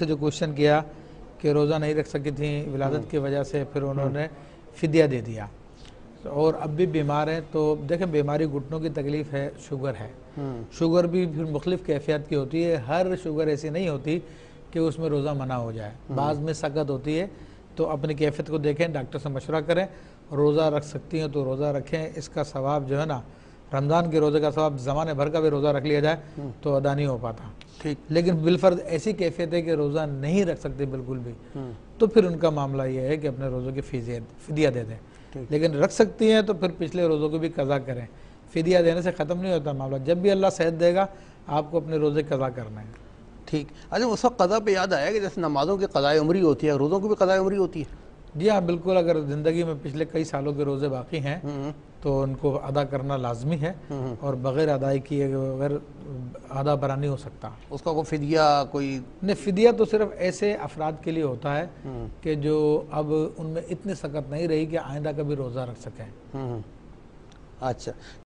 سے جو کوشچن کیا کہ روزہ نہیں رکھ سکی تھیں ولادت کی وجہ سے پھر انہوں نے فدیہ دے دیا۔ اور اب بھی بیمار ہیں تو دیکھیں بیماری گھٹنوں کی تکلیف ہے شوگر ہے۔ شوگر بھی پھر مختلف کیفیت کی ہوتی ہے۔ ہر شوگر ایسی نہیں ہوتی کہ اس میں روزہ منع ہو جائے۔ بعض میں سکت ہوتی ہے۔ تو اپنی کیفیت کو دیکھیں ڈاکٹر سے مشورہ کریں روزہ رکھ سکتی ہیں تو روزہ رکھیں۔ اس کا ثواب جو ہے نا رمضان کے روزے کا ثواب زمانے بھر کا بھی روزہ رکھ لیا جائے تو ادا نہیں ہو پاتا۔ لیکن بالفرد ایسی کیفیت ہے کہ روزہ نہیں رکھ سکتے بالکل بھی تو پھر ان کا معاملہ یہ ہے کہ اپنے روزوں کی فدیہ دے دیں۔ لیکن رکھ سکتی ہیں تو پھر پچھلے روزوں کو بھی قضا کریں۔ فدیہ دینے سے ختم نہیں ہوتا معاملہ۔ جب بھی اللہ صحت دے گا آپ کو اپنے روزے قضا کرنا ہے۔ ٹھیک۔ اچھا اس وقت قضا پہ یاد آیا کہ جیسے نمازوں کی قضاء عمری ہوتی ہے روزوں کی بھی قضاء عمری ہوتی ہے؟ جی ہاں بالکل اگر زندگی میں پچھلے کئی سالوں کے روزے باقی ہیں تو ان کو ادا کرنا لازمی ہے اور بغیر ادائی کیے بغیر ادا برا نہیں ہو سکتا۔ اس کا کوئی فدیہ کوئی نہیں فدیہ تو صرف ایسے افراد کے لیے ہوتا ہے کہ جو اب ان میں اتنی سکت نہیں رہی کہ آئندہ کبھی روزہ رکھ سکیں۔ اچھا۔